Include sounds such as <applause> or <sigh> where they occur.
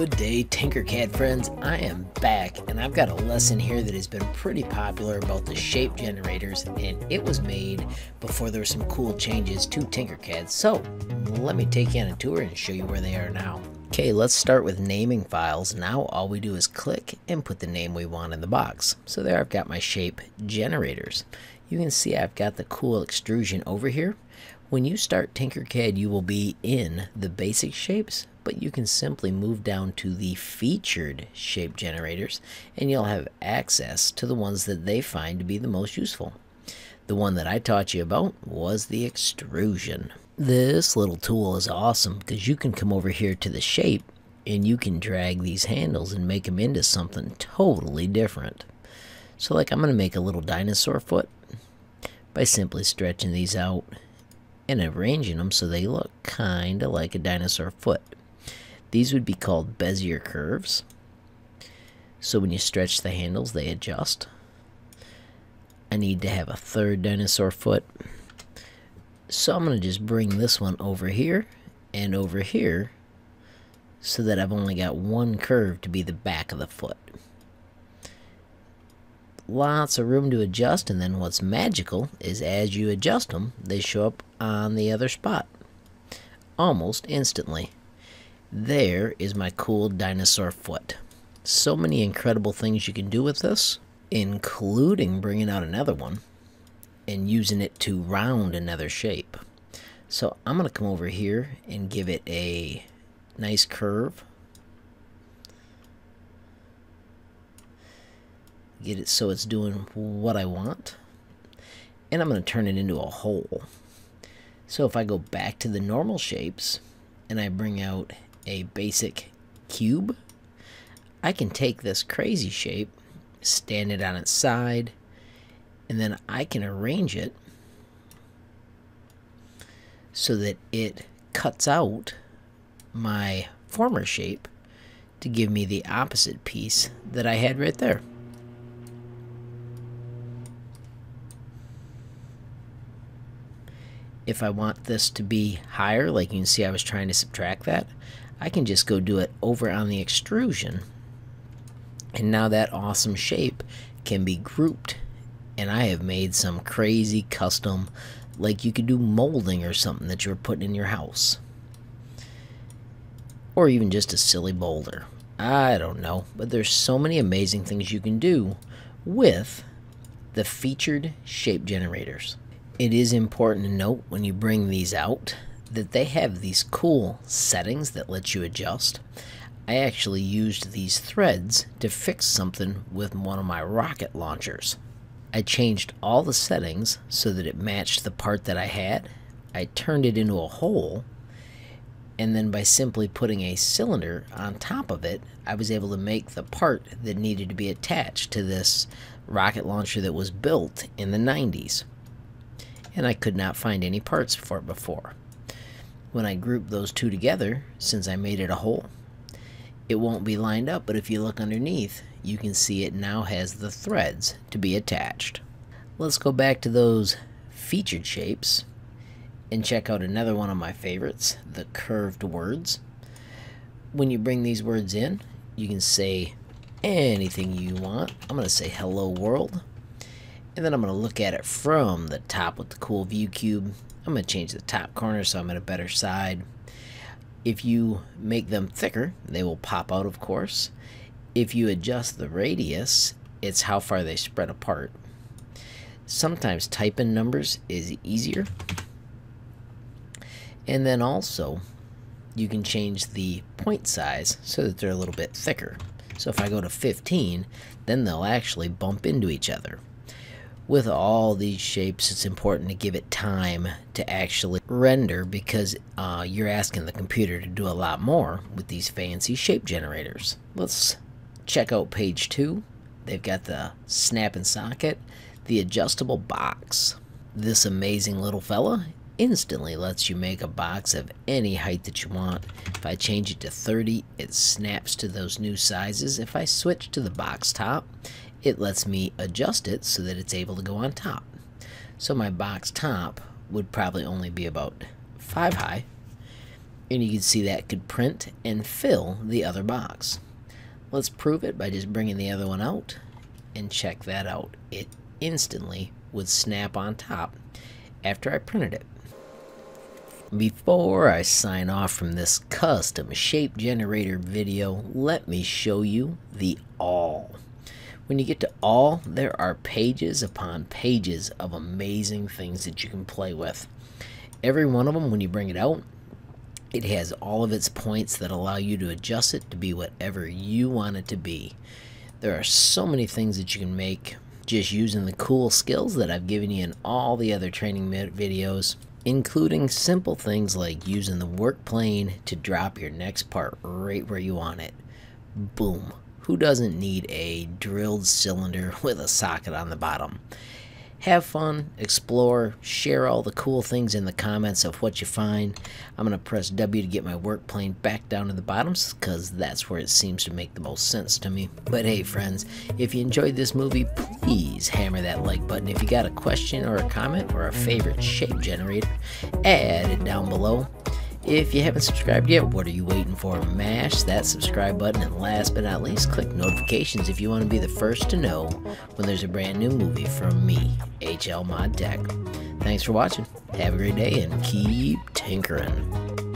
Good day, Tinkercad friends. I am back, and I've got a lesson here that has been pretty popular about the shape generators, and it was made before there were some cool changes to Tinkercad. So, let me take you on a tour and show you where they are now. Okay, let's start with naming files. Now all we do is click and put the name we want in the box. So there I've got my shape generators. You can see I've got the cool extrusion over here. When you start Tinkercad, you will be in the basic shapes, but you can simply move down to the featured shape generators and you'll have access to the ones that they find to be the most useful. The one that I taught you about was the extrusion. This little tool is awesome because you can come over here to the shape and you can drag these handles and make them into something totally different. So like I'm going to make a little dinosaur foot by simply stretching these out and arranging them so they look kind of like a dinosaur foot. These would be called Bezier curves. So when you stretch the handles, they adjust. I need to have a third dinosaur foot. So I'm going to just bring this one over here and over here so that I've only got one curve to be the back of the foot. Lots of room to adjust and then what's magical is as you adjust them, they show up on the other spot almost instantly. There is my cool dinosaur foot. So many incredible things you can do with this, including bringing out another one and using it to round another shape. So I'm going to come over here and give it a nice curve. Get it so it's doing what I want. And I'm going to turn it into a hole. So if I go back to the normal shapes and I bring out a basic cube, I can take this crazy shape, stand it on its side, and then I can arrange it so that it cuts out my former shape to give me the opposite piece that I had right there. If I want this to be higher, like you can see I was trying to subtract that, I can just go do it over on the extrusion. And now that awesome shape can be grouped. And I have made some crazy custom, like you could do molding or something that you're putting in your house. Or even just a silly boulder. I don't know, but there's so many amazing things you can do with the featured shape generators. It is important to note when you bring these out that they have these cool settings that let you adjust. I actually used these threads to fix something with one of my rocket launchers. I changed all the settings so that it matched the part that I had. I turned it into a hole and then by simply putting a cylinder on top of it, I was able to make the part that needed to be attached to this rocket launcher that was built in the 90s. And I could not find any parts for it before. When I group those two together, since I made it a hole, it won't be lined up, but if you look underneath, you can see it now has the threads to be attached. Let's go back to those featured shapes and check out another one of my favorites, the curved words. When you bring these words in, you can say anything you want. I'm going to say hello world. And then I'm going to look at it from the top with the cool view cube I'm going to change the top corner so I'm at a better side. If you make them thicker, they will pop out, of course. If you adjust the radius, it's how far they spread apart. Sometimes typing numbers is easier. And then also, you can change the point size so that they're a little bit thicker. So if I go to 15, then they'll actually bump into each other with all these shapes, it's important to give it time to actually render because uh, you're asking the computer to do a lot more with these fancy shape generators. Let's check out page two. They've got the snap and socket, the adjustable box. This amazing little fella instantly lets you make a box of any height that you want. If I change it to 30, it snaps to those new sizes. If I switch to the box top, it lets me adjust it so that it's able to go on top. So my box top would probably only be about 5 high. And you can see that could print and fill the other box. Let's prove it by just bringing the other one out and check that out. It instantly would snap on top after I printed it. Before I sign off from this custom shape generator video, let me show you the all. When you get to all, there are pages upon pages of amazing things that you can play with. Every one of them, when you bring it out, it has all of its points that allow you to adjust it to be whatever you want it to be. There are so many things that you can make just using the cool skills that I've given you in all the other training videos, including simple things like using the work plane to drop your next part right where you want it. Boom. Who doesn't need a drilled cylinder <laughs> with a socket on the bottom? Have fun, explore, share all the cool things in the comments of what you find. I'm going to press W to get my work plane back down to the bottoms because that's where it seems to make the most sense to me. But hey friends, if you enjoyed this movie, please hammer that like button. If you got a question or a comment or a favorite shape generator, add it down below. If you haven't subscribed yet, what are you waiting for? Mash that subscribe button, and last but not least, click notifications if you want to be the first to know when there's a brand new movie from me, HL ModTech. Thanks for watching. Have a great day and keep tinkering.